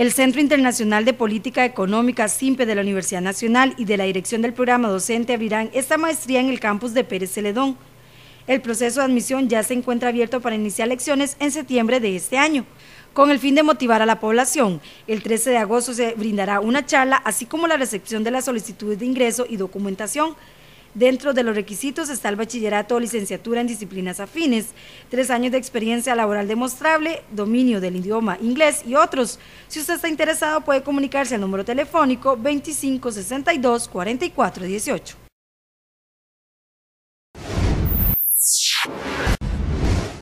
El Centro Internacional de Política Económica, CIMPE de la Universidad Nacional y de la Dirección del Programa Docente abrirán esta maestría en el campus de Pérez Celedón. El proceso de admisión ya se encuentra abierto para iniciar lecciones en septiembre de este año. Con el fin de motivar a la población, el 13 de agosto se brindará una charla, así como la recepción de las solicitudes de ingreso y documentación. Dentro de los requisitos está el bachillerato o licenciatura en disciplinas afines, tres años de experiencia laboral demostrable, dominio del idioma inglés y otros. Si usted está interesado puede comunicarse al número telefónico 2562 4418.